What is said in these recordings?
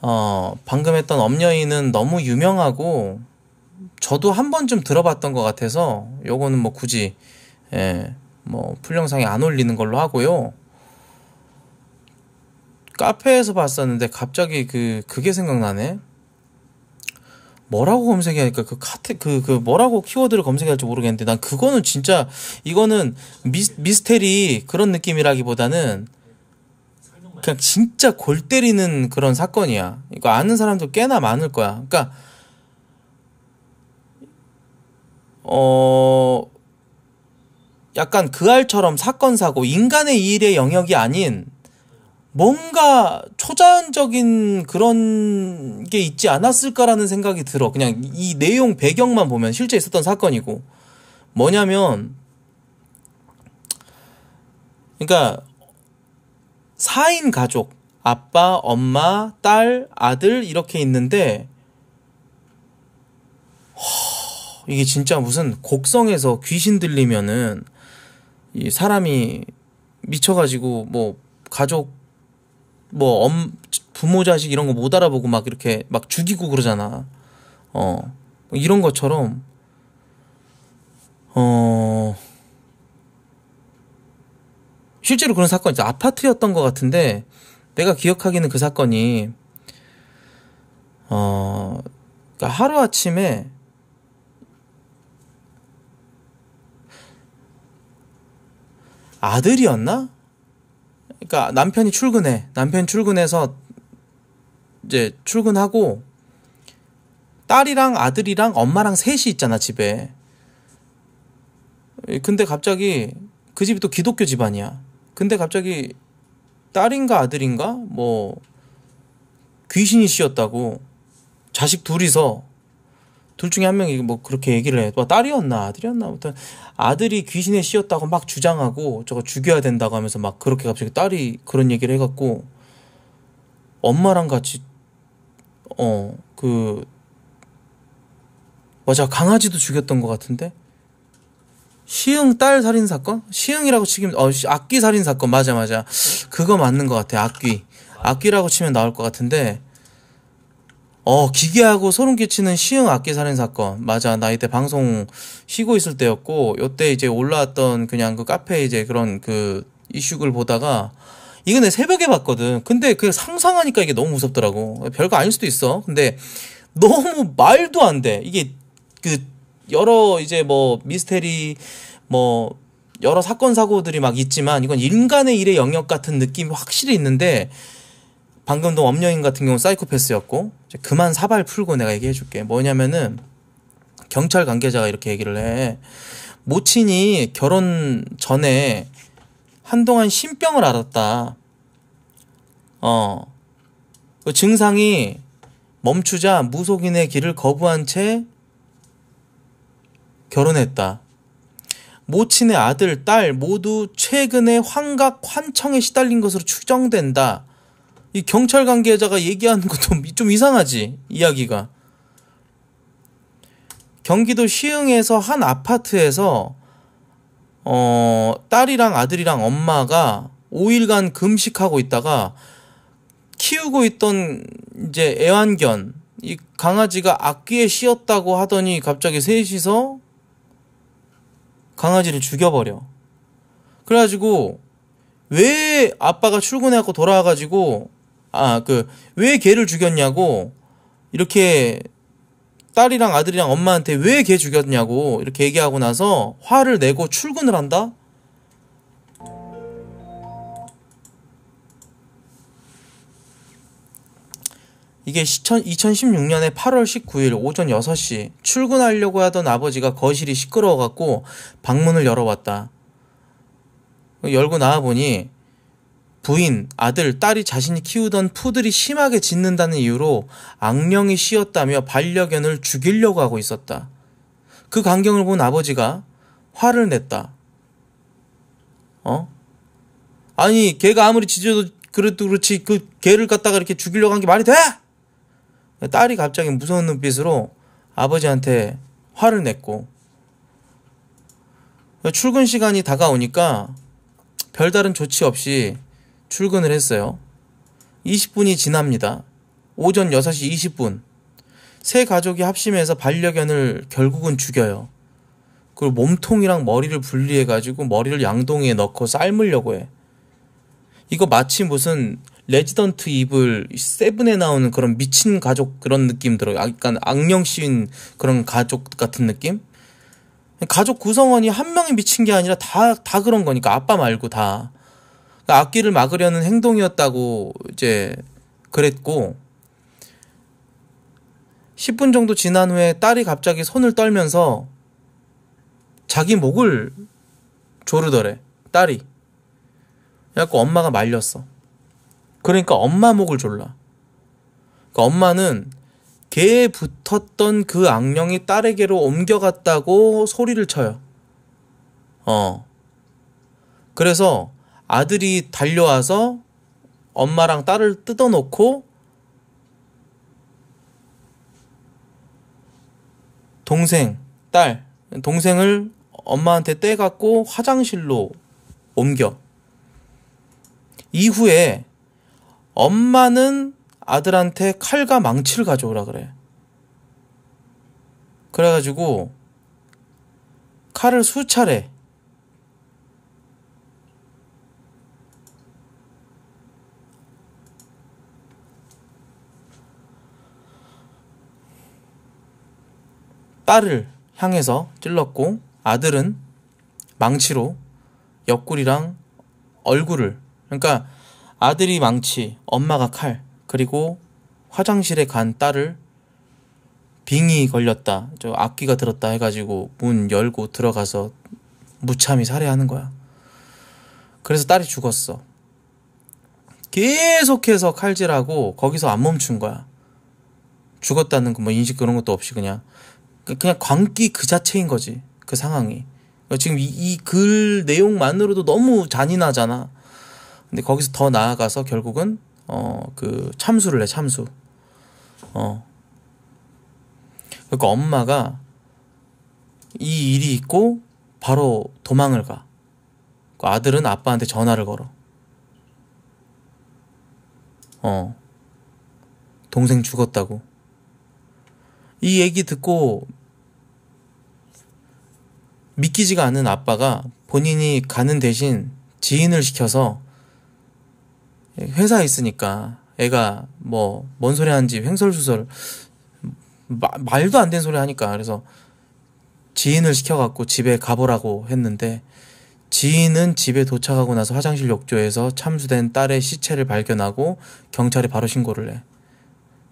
어, 방금 했던 엄여인은 너무 유명하고 저도 한 번쯤 들어봤던 것 같아서 요거는 뭐 굳이 예, 뭐 풀영상에 안 올리는 걸로 하고요. 카페에서 봤었는데 갑자기 그 그게 생각나네. 뭐라고 검색해야 할까? 그 카테 그, 그 뭐라고 키워드를 검색해야 할지 모르겠는데 난 그거는 진짜 이거는 미, 미스테리 그런 느낌이라기보다는 그냥 진짜 골 때리는 그런 사건이야. 이거 아는 사람도 꽤나 많을 거야. 그러니까 어 약간 그 알처럼 사건 사고 인간의 일의 영역이 아닌 뭔가 초자연적인 그런 게 있지 않았을까라는 생각이 들어. 그냥 이 내용 배경만 보면 실제 있었던 사건이고. 뭐냐면, 그러니까, 4인 가족, 아빠, 엄마, 딸, 아들, 이렇게 있는데, 허, 이게 진짜 무슨 곡성에서 귀신 들리면은, 이 사람이 미쳐가지고, 뭐, 가족, 뭐 엄, 부모 자식 이런 거 못 알아보고 막 이렇게 막 죽이고 그러잖아. 어. 이런 것처럼 어 실제로 그런 사건이 있어. 아파트였던 것 같은데 내가 기억하기는 그 사건이 어 그러니까 하루 아침에 아들이었나? 그러니까 남편이 출근해. 남편 출근해서 이제 출근하고 딸이랑 아들이랑 엄마랑 셋이 있잖아 집에. 근데 갑자기 그 집이 또 기독교 집안이야. 근데 갑자기 딸인가 아들인가? 뭐 귀신이 씌었다고 자식 둘이서 둘 중에 한 명이 뭐 그렇게 얘기를 해. 뭐 딸이었나 아들이었나? 아무튼 아들이 귀신에 씌었다고 막 주장하고 저거 죽여야 된다고 하면서 막 그렇게 갑자기 딸이 그런 얘기를 해갖고 엄마랑 같이 어그 맞아. 강아지도 죽였던 것 같은데 시흥 딸 살인 사건 시흥이라고 치기면 어 악귀 살인 사건 맞아 맞아 그거 맞는 것 같아 악귀 악귀라고 치면 나올 것 같은데 어, 기괴하고 소름 끼치는 시흥 악기 살인 사건. 맞아. 나 이때 방송 쉬고 있을 때였고, 요때 이제 올라왔던 그냥 그 카페 이제 그런 그 이슈글 보다가, 이거 내 새벽에 봤거든. 근데 그 상상하니까 이게 너무 무섭더라고. 별거 아닐 수도 있어. 근데 너무 말도 안 돼. 이게 그 여러 이제 뭐 미스테리 뭐 여러 사건 사고들이 막 있지만 이건 인간의 일의 영역 같은 느낌이 확실히 있는데 방금도 엄여인 같은 경우는 사이코패스였고 그만 사발 풀고 내가 얘기해 줄게. 뭐냐면은 경찰 관계자가 이렇게 얘기를 해. 모친이 결혼 전에 한동안 신병을 앓았다. 어그 증상이 멈추자 무속인의 길을 거부한 채 결혼했다 모친의 아들, 딸 모두 최근에 환각, 환청에 시달린 것으로 추정된다. 이 경찰 관계자가 얘기하는 것도 좀 이상하지 이야기가 경기도 시흥에서 한 아파트에서 어 딸이랑 아들이랑 엄마가 5일간 금식하고 있다가 키우고 있던 이제 애완견 이 강아지가 악귀에 씌었다고 하더니 갑자기 셋이서 강아지를 죽여버려. 그래가지고 왜 아빠가 출근해갖고 돌아와가지고 아, 그, 왜 걔를 죽였냐고, 이렇게 딸이랑 아들이랑 엄마한테 왜 걔 죽였냐고, 이렇게 얘기하고 나서 화를 내고 출근을 한다? 이게 2016년에 8월 19일 오전 6시 출근하려고 하던 아버지가 거실이 시끄러워갖고 방문을 열어왔다. 열고 나와보니 부인, 아들, 딸이 자신이 키우던 푸들이 심하게 짖는다는 이유로 악령이 씌었다며 반려견을 죽이려고 하고 있었다. 그 광경을 본 아버지가 화를 냈다. 어? 아니, 걔가 아무리 짖어도 그래도 그렇지 그 개를 갖다가 이렇게 죽이려고 한 게 말이 돼? 딸이 갑자기 무서운 눈빛으로 아버지한테 화를 냈고 출근 시간이 다가오니까 별다른 조치 없이 출근을 했어요. 20분이 지납니다. 오전 6시 20분 세 가족이 합심해서 반려견을 결국은 죽여요. 그리고 몸통이랑 머리를 분리해 가지고 머리를 양동이에 넣고 삶으려고 해. 이거 마치 무슨 Resident Evil Seven에 나오는 그런 미친 가족 그런 느낌 들어요. 약간 악령 씌인 그런 가족 같은 느낌? 가족 구성원이 한 명이 미친 게 아니라 다, 다 그런 거니까 아빠 말고 다. 그러니까 악기를 막으려는 행동이었다고 이제 그랬고 10분 정도 지난 후에 딸이 갑자기 손을 떨면서 자기 목을 조르더래. 딸이. 그래갖고 엄마가 말렸어. 그러니까 엄마 목을 졸라. 그러니까 엄마는 개에 붙었던 그 악령이 딸에게로 옮겨갔다고 소리를 쳐요. 어. 그래서 아들이 달려와서 엄마랑 딸을 뜯어놓고 동생, 딸, 동생을 엄마한테 떼갖고 화장실로 옮겨. 이후에 엄마는 아들한테 칼과 망치를 가져오라 그래. 그래가지고 칼을 수차례 딸을 향해서 찔렀고 아들은 망치로 옆구리랑 얼굴을 그러니까 아들이 망치, 엄마가 칼, 그리고 화장실에 간 딸을 빙이 걸렸다. 저 악기가 들었다 해가지고 문 열고 들어가서 무참히 살해하는 거야. 그래서 딸이 죽었어. 계속해서 칼질하고 거기서 안 멈춘 거야. 죽었다는 거 뭐 인식 그런 것도 없이 그냥 그냥 광기 그 자체인 거지 그 상황이. 지금 이 글 내용만으로도 너무 잔인하잖아. 근데 거기서 더 나아가서 결국은 어 그 참수를 해 참수. 어. 그러니까 엄마가 이 일이 있고 바로 도망을 가. 그 아들은 아빠한테 전화를 걸어. 어. 동생 죽었다고. 이 얘기 듣고 믿기지가 않은 아빠가 본인이 가는 대신 지인을 시켜서 회사에 있으니까 애가 뭐 뭔 소리 하는지 횡설수설 마, 말도 안 되는 소리 하니까 그래서 지인을 시켜갖고 집에 가보라고 했는데 지인은 집에 도착하고 나서 화장실 욕조에서 참수된 딸의 시체를 발견하고 경찰에 바로 신고를 해.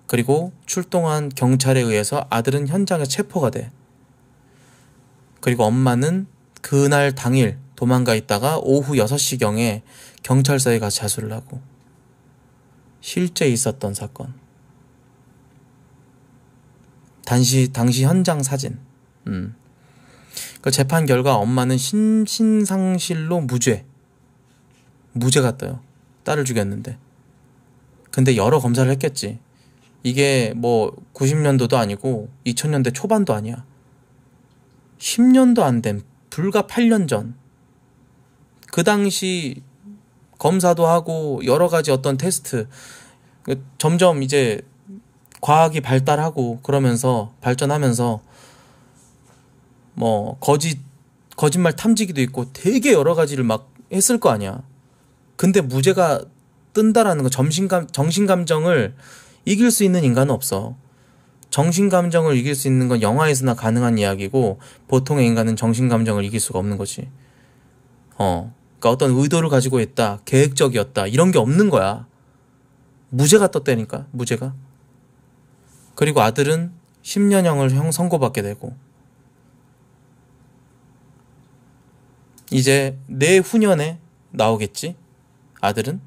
그리고 출동한 경찰에 의해서 아들은 현장에 체포가 돼. 그리고 엄마는 그날 당일 도망가 있다가 오후 6시경에 경찰서에 가서 자수를 하고 실제 있었던 사건. 당시 당시 현장 사진. 음. 그 재판 결과 엄마는 신신상실로 무죄. 무죄가 떠요. 딸을 죽였는데. 근데 여러 검사를 했겠지. 이게 뭐 90년도도 아니고 2000년대 초반도 아니야. 10년도 안 된 불과 8년 전. 그 당시 검사도 하고 여러 가지 어떤 테스트 그 점점 이제 과학이 발달하고 그러면서 발전하면서 뭐 거짓 거짓말 탐지기도 있고 되게 여러 가지를 막 했을 거 아니야. 근데 무죄가 뜬다라는 거 정신감 정신 감정을 이길 수 있는 인간은 없어. 정신 감정을 이길 수 있는 건 영화에서나 가능한 이야기고 보통의 인간은 정신 감정을 이길 수가 없는 거지. 어. 그러니까 어떤 의도를 가지고 있다, 계획적이었다 이런 게 없는 거야. 무죄가 떴다니까 무죄가. 그리고 아들은 10년형을 형 선고받게 되고 이제 내후년에 나오겠지 아들은.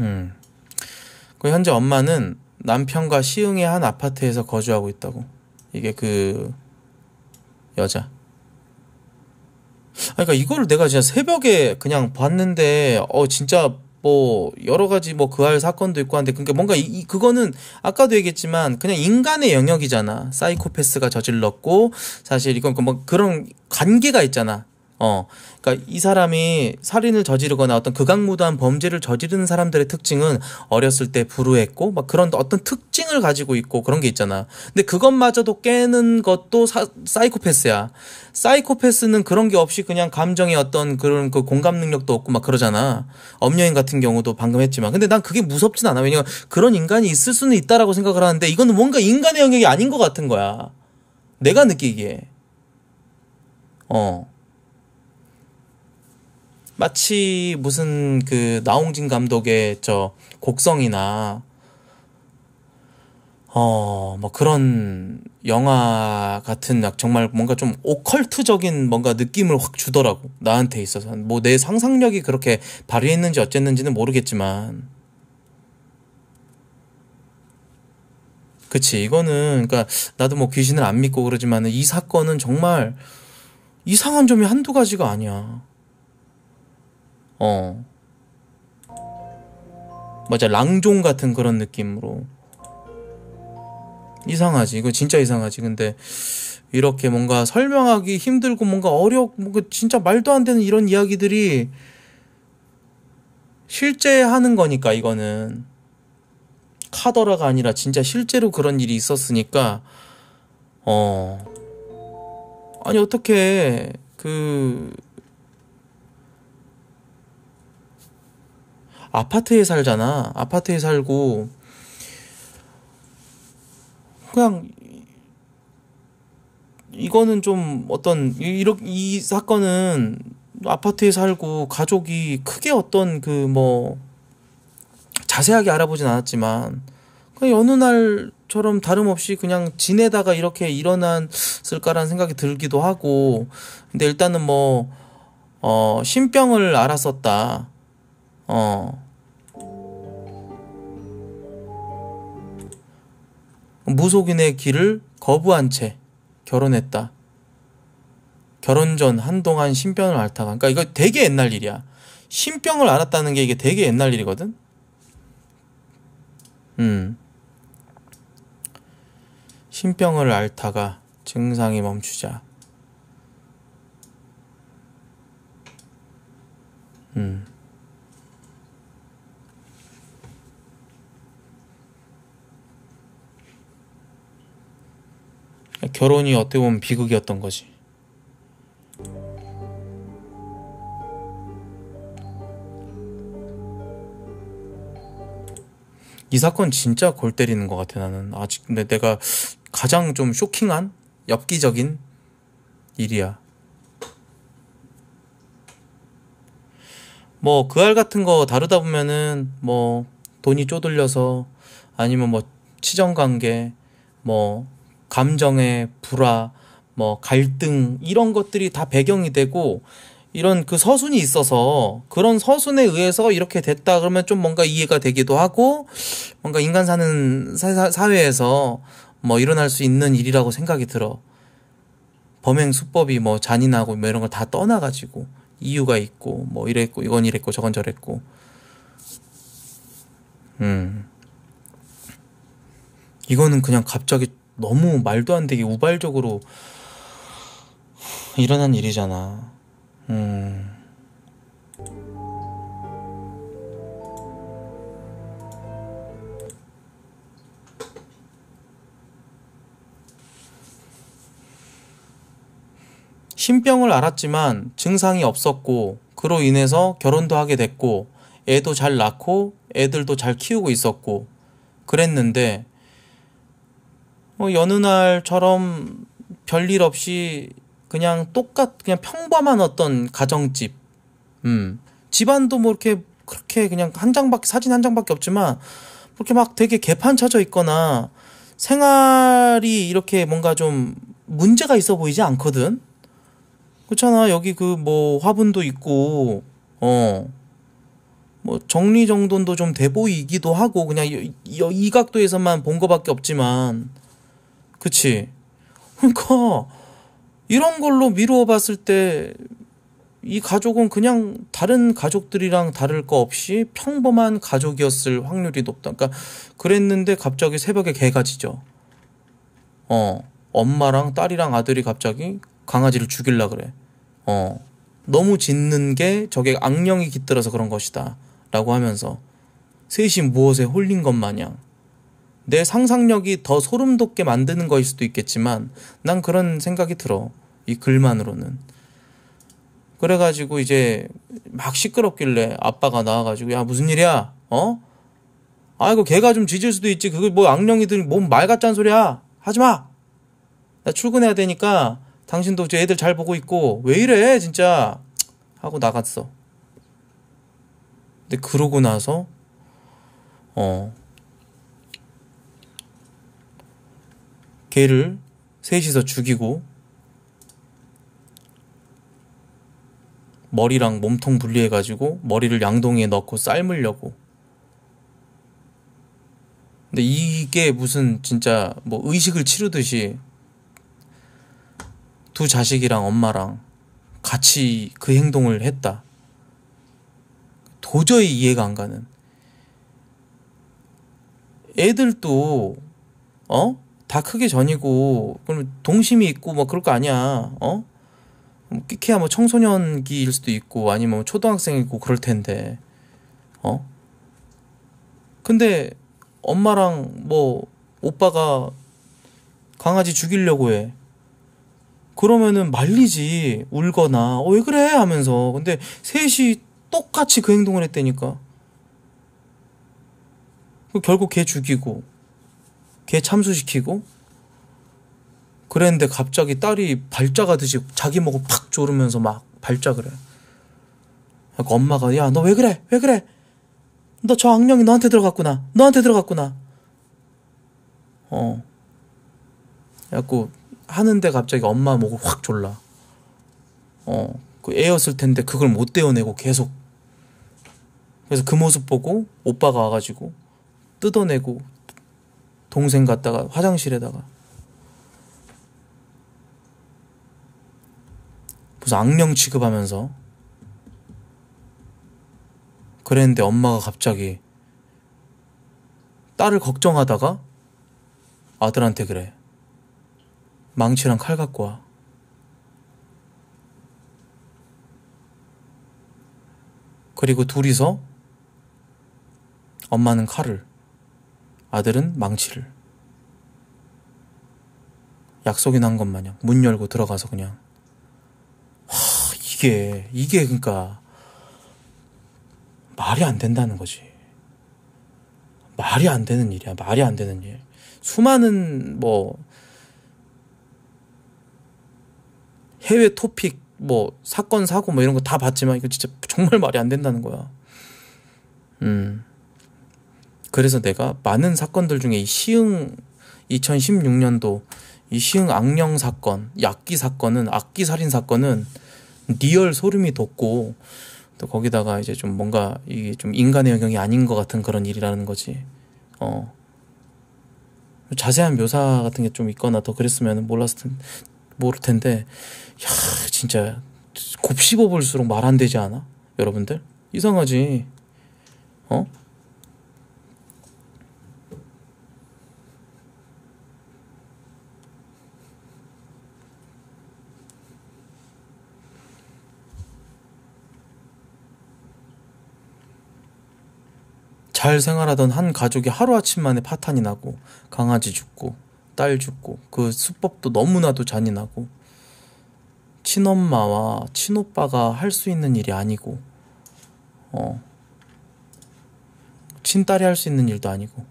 음. 그 현재 엄마는 남편과 시흥의 한 아파트에서 거주하고 있다고. 이게 그 여자. 그러니까 이거를 내가 진짜 새벽에 그냥 봤는데 어 진짜 뭐 여러 가지 뭐 그 할 사건도 있고 한데 그러니까 뭔가 이, 이 그거는 아까도 얘기했지만 그냥 인간의 영역이잖아. 사이코패스가 저질렀고 사실 이건 그뭐 그런 관계가 있잖아. 어, 그러니까 이 사람이 살인을 저지르거나 어떤 극악무도한 범죄를 저지르는 사람들의 특징은 어렸을 때 불우했고 막 그런 어떤 특징을 가지고 있고 그런 게 있잖아. 근데 그것마저도 깨는 것도 사, 사이코패스야. 사이코패스는 그런 게 없이 그냥 감정의 어떤 그런 그 공감 능력도 없고 막 그러잖아. 엄여인 같은 경우도 방금 했지만. 근데 난 그게 무섭진 않아. 왜냐면 그런 인간이 있을 수는 있다라고 생각을 하는데 이거는 뭔가 인간의 영역이 아닌 것 같은 거야. 내가 느끼기에. 어. 마치 무슨 그 나홍진 감독의 저 곡성이나 어 뭐 그런 영화 같은 약 정말 뭔가 좀 오컬트적인 뭔가 느낌을 확 주더라고 나한테 있어서 뭐 내 상상력이 그렇게 발휘했는지 어쨌는지는 모르겠지만 그치 이거는 그러니까 나도 뭐 귀신을 안 믿고 그러지만 이 사건은 정말 이상한 점이 한두 가지가 아니야. 어. 맞아, 랑종 같은 그런 느낌으로. 이상하지. 이거 진짜 이상하지. 근데 이렇게 뭔가 설명하기 힘들고 뭔가 어려, 뭔가 진짜 말도 안 되는 이런 이야기들이 실제 하는 거니까, 이거는. 카더라가 아니라 진짜 실제로 그런 일이 있었으니까, 어. 아니, 어떻게, 그, 아파트에 살잖아. 아파트에 살고 그냥 이거는 좀 어떤 이렇게 이 사건은 아파트에 살고 가족이 크게 어떤 그 뭐 자세하게 알아보진 않았지만 그냥 어느 날처럼 다름없이 그냥 지내다가 이렇게 일어났을까라는 생각이 들기도 하고 근데 일단은 뭐 어, 신병을 알았었다. 어. 무속인의 길을 거부한 채 결혼했다. 결혼 전 한동안 신병을 앓다가 그러니까 이거 되게 옛날 일이야. 신병을 앓았다는 게 이게 되게 옛날 일이거든. 음. 신병을 앓다가 증상이 멈추자. 음. 결혼이 어떻게 보면 비극이었던 거지. 이 사건 진짜 골 때리는 것 같아 나는 아직 근데 내가 가장 좀 쇼킹한 엽기적인 일이야. 뭐 그 알 같은 거 다루다 보면은 뭐 돈이 쪼들려서 아니면 뭐 치정 관계 뭐 감정의 불화, 뭐 갈등 이런 것들이 다 배경이 되고 이런 그 서순이 있어서 그런 서순에 의해서 이렇게 됐다 그러면 좀 뭔가 이해가 되기도 하고 뭔가 인간 사는 사회에서 뭐 일어날 수 있는 일이라고 생각이 들어. 범행 수법이 뭐 잔인하고 뭐 이런 걸 다 떠나가지고 이유가 있고 뭐 이랬고 이건 이랬고 저건 저랬고 음 이거는 그냥 갑자기 너무 말도 안 되게 우발적으로 일어난 일이잖아. 음. 신병을 알았지만 증상이 없었고 그로 인해서 결혼도 하게 됐고 애도 잘 낳고 애들도 잘 키우고 있었고 그랬는데 뭐 여느 날처럼 별일 없이 그냥 똑같 그냥 평범한 어떤 가정집. 음. 집안도 뭐 이렇게 그렇게 그냥 한 장밖에 사진 한 장밖에 없지만 그렇게 막 되게 개판 쳐져 있거나 생활이 이렇게 뭔가 좀 문제가 있어 보이지 않거든? 그렇잖아. 여기 그 뭐 화분도 있고 어. 뭐 정리정돈도 좀 돼 보이기도 하고 그냥 이, 이 각도에서만 본 거밖에 없지만 그치? 그러니까 이런 걸로 미루어 봤을 때 이 가족은 그냥 다른 가족들이랑 다를 거 없이 평범한 가족이었을 확률이 높다. 그러니까 그랬는데 갑자기 새벽에 개가 짖어. 어, 엄마랑 딸이랑 아들이 갑자기 강아지를 죽일라 그래. 어, 너무 짖는 게 저게 악령이 깃들어서 그런 것이다. 라고 하면서 셋이 무엇에 홀린 것 마냥 내 상상력이 더 소름 돋게 만드는 거일 수도 있겠지만 난 그런 생각이 들어. 이 글만으로는. 그래가지고 이제 막 시끄럽길래 아빠가 나와가지고 야 무슨 일이야? 어? 아이고 걔가 좀 짖을 수도 있지. 그게 뭐 악령이든 뭔 말 같잔 소리야. 하지 마. 나 출근해야 되니까 당신도 이제 애들 잘 보고 있고 왜 이래 진짜 하고 나갔어. 근데 그러고 나서 어 걔를 셋이서 죽이고 머리랑 몸통 분리해가지고 머리를 양동이에 넣고 삶으려고. 근데 이게 무슨 진짜 뭐 의식을 치르듯이 두 자식이랑 엄마랑 같이 그 행동을 했다. 도저히 이해가 안 가는. 애들도 어? 다 크게 전이고 그럼 동심이 있고 뭐 그럴 거 아니야. 어? 끼케야 뭐 청소년기일 수도 있고 아니면 초등학생이고 그럴 텐데. 어? 근데 엄마랑 뭐 오빠가 강아지 죽이려고 해. 그러면은 말리지 울거나. 어 왜 그래? 하면서. 근데 셋이 똑같이 그 행동을 했다니까. 결국 걔 죽이고 걔 참수시키고 그랬는데 갑자기 딸이 발작하듯이 자기 목을 팍 조르면서 막 발작을 해. 그러니까 엄마가 야 너 왜 그래? 왜 그래? 너 저 악령이 너한테 들어갔구나. 너한테 들어갔구나. 어. 그래갖고 하는데 갑자기 엄마 목을 확 졸라. 어 그 애였을 텐데 그걸 못 떼어내고 계속. 그래서 그 모습 보고 오빠가 와가지고 뜯어내고 동생 갔다가 화장실에다가 무슨 악령 취급하면서 그랬는데 엄마가 갑자기 딸을 걱정하다가 아들한테 그래. 망치랑 칼 갖고 와. 그리고 둘이서 엄마는 칼을, 아들은 망치를. 약속이 난 것 마냥 문 열고 들어가서 그냥 이게 이게 그러니까 말이 안 된다는 거지. 말이 안 되는 일이야. 말이 안 되는 일. 수많은 뭐 해외 토픽 뭐 사건 사고 뭐 이런 거 다 봤지만 이거 진짜 정말 말이 안 된다는 거야. 음. 그래서 내가 많은 사건들 중에 이 시흥 2016년도 이 시흥 악령 사건, 악귀 사건은 악귀 살인 사건은 real 소름이 돋고 또 거기다가 이제 좀 뭔가 이게 좀 인간의 영역이 아닌 것 같은 그런 일이라는 거지. 어. 자세한 묘사 같은 게 좀 있거나 더 그랬으면 몰랐을 텐 모를 텐데, 야 진짜 곱씹어 볼수록 말 안 되지 않아? 여러분들 이상하지? 어? 잘 생활하던 한 가족이 하루아침 만에 파탄이 나고 강아지 죽고 딸 죽고 그 수법도 너무나도 잔인하고 친엄마와 친오빠가 할 수 있는 일이 아니고 어 친딸이 할 수 있는 일도 아니고.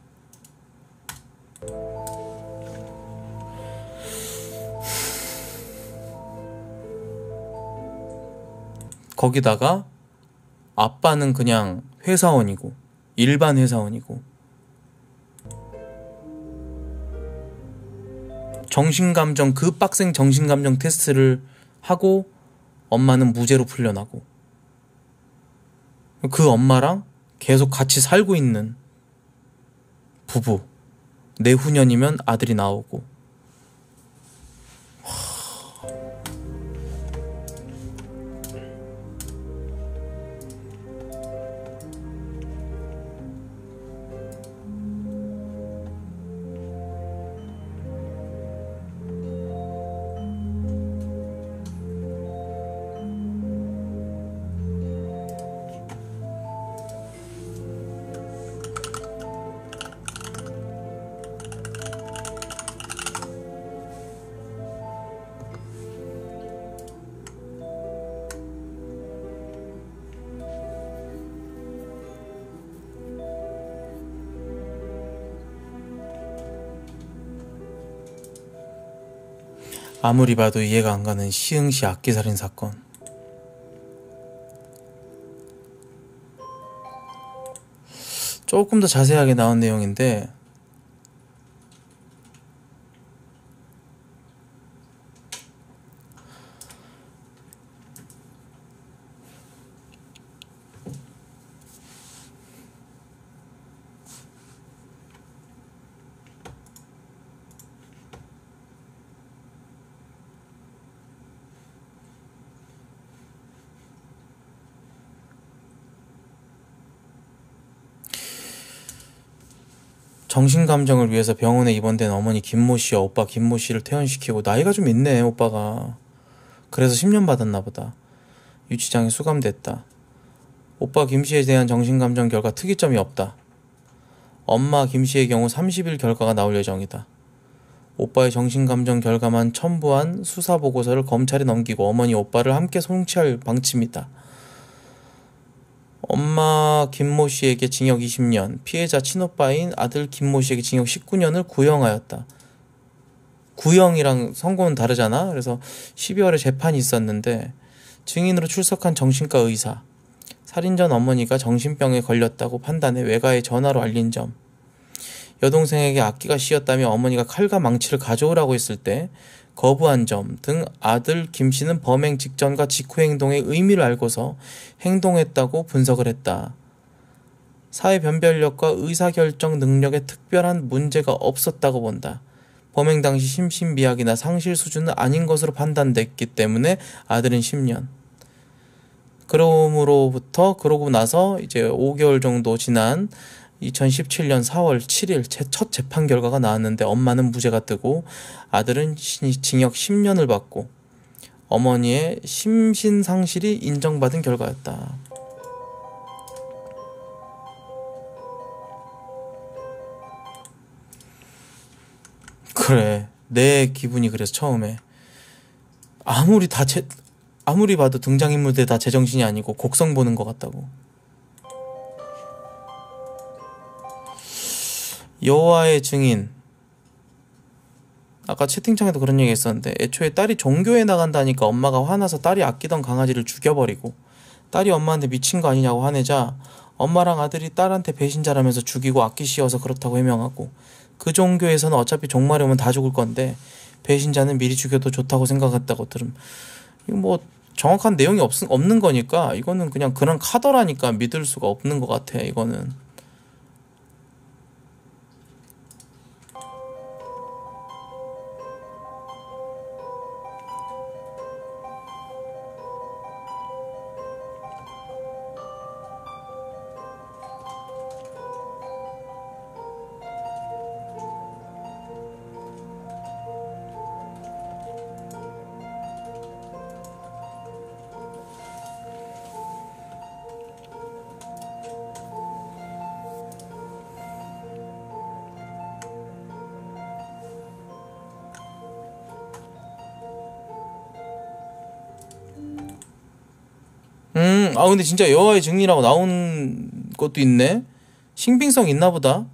거기다가 아빠는 그냥 회사원이고 일반 회사원이고. 정신감정 그 빡센 정신감정 테스트를 하고 엄마는 무죄로 풀려나고. 그 엄마랑 계속 같이 살고 있는 부부. 내후년이면 아들이 나오고 아무리 봐도 이해가 안 가는 시흥시 악기살인 사건. 조금 더 자세하게 나온 내용인데 정신감정을 위해서 병원에 입원된 어머니 김모 씨와 오빠 김모 씨를 퇴원시키고 나이가 좀 있네 오빠가. 그래서 10년 받았나 보다. 유치장에 수감됐다. 오빠 김 씨에 대한 정신감정 결과 특이점이 없다. 엄마 김 씨의 경우 30일 결과가 나올 예정이다. 오빠의 정신감정 결과만 첨부한 수사보고서를 검찰에 넘기고 어머니 오빠를 함께 송치할 방침이다 엄마 김모 씨에게 징역 20년, 피해자 친오빠인 아들 김모 씨에게 징역 19년을 구형하였다. 구형이랑 선고는 다르잖아. 그래서 12월에 재판이 있었는데 증인으로 출석한 정신과 의사, 살인 전 어머니가 정신병에 걸렸다고 판단해 외가에 전화로 알린 점, 여동생에게 악기가 씌었다며 어머니가 칼과 망치를 가져오라고 했을 때 거부한 점 등 아들 김 씨는 범행 직전과 직후 행동의 의미를 알고서 행동했다고 분석을 했다. 사회 변별력과 의사결정 능력에 특별한 문제가 없었다고 본다. 범행 당시 심신미약이나 상실 수준은 아닌 것으로 판단됐기 때문에 아들은 10년. 그러므로부터 그러고 나서 이제 5개월 정도 지난 2017년 4월 7일 첫 재판 결과가 나왔는데 엄마는 무죄가 뜨고 아들은 징역 10년을 받고 어머니의 심신상실이 인정받은 결과였다. 그래 내 기분이 그래서 처음에 아무리 다 제, 아무리 봐도 등장인물들 다 제정신이 아니고 곡성 보는 것 같다고 여호와의 증인. 아까 채팅창에도 그런 얘기 했었는데 애초에 딸이 종교에 나간다니까 엄마가 화나서 딸이 아끼던 강아지를 죽여버리고 딸이 엄마한테 미친 거 아니냐고 화내자 엄마랑 아들이 딸한테 배신자라면서 죽이고 아끼 씌워서 그렇다고 해명하고 그 종교에서는 어차피 종말이 오면 다 죽을 건데 배신자는 미리 죽여도 좋다고 생각했다고 들음. 이거 뭐 정확한 내용이 없, 없는 거니까 이거는 그냥 그런 카더라니까 믿을 수가 없는 것 같아 이거는 아 근데 진짜 여호와의 증인이라고 나온 것도 있네. 신빙성 있나 보다.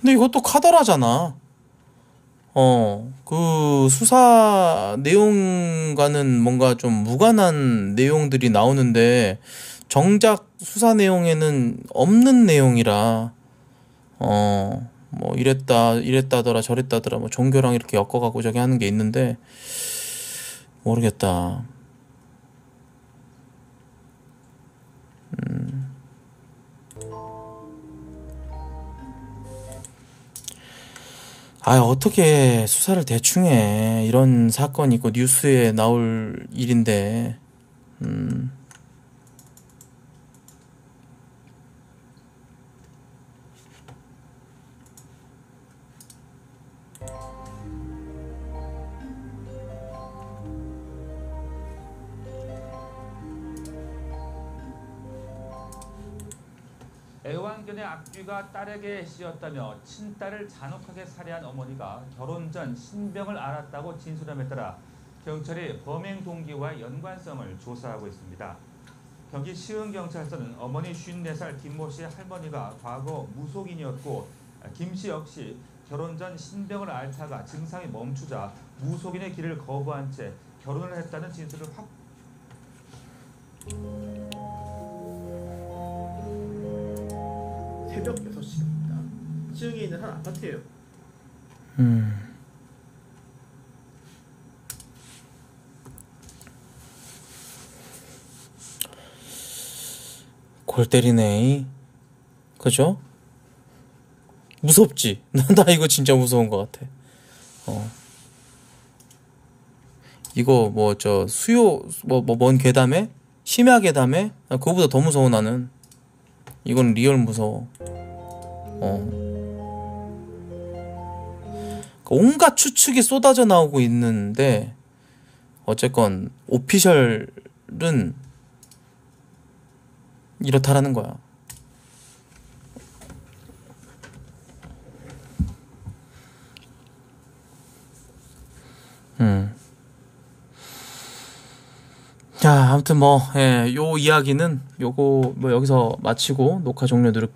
근데 이것도 카더라잖아. 어, 그 수사 내용과는 뭔가 좀 무관한 내용들이 나오는데 정작 수사 내용에는 없는 내용이라 어, 뭐 이랬다 이랬다더라 저랬다더라 뭐 종교랑 이렇게 엮어가고 저기 하는 게 있는데 모르겠다. 아, 어떻게 수사를 대충 해. 이런 사건이 있고 뉴스에 나올 일인데. 음. 애완견의 악귀가 딸에게 씌었다며 친딸을 잔혹하게 살해한 어머니가 결혼 전 신병을 앓았다고 진술함에 따라 경찰이 범행 동기와 연관성을 조사하고 있습니다. 경기 시흥경찰서는 어머니 54살 김모 씨의 할머니가 과거 무속인이었고 김 씨 역시 결혼 전 신병을 앓다가 증상이 멈추자 무속인의 길을 거부한 채 결혼을 했다는 진술을 확 새벽 6시입니다. 시흥에 있는 한 아파트예요. 음. 골 때리네. 그죠? 무섭지? 나 이거 진짜 무서운 것 같아. 어. 이거 뭐 저 수요 뭐뭐뭔 괴담에 심야괴담회 아, 그거보다 더 무서워 나는. 이건 real 무서워. 어. 온갖 추측이 쏟아져 나오고 있는데 어쨌건 official은 이렇다라는 거야. 음. 자, 아무튼 뭐, 예, 요 이야기는 요거 뭐 여기서 마치고 녹화 종료 누를게요.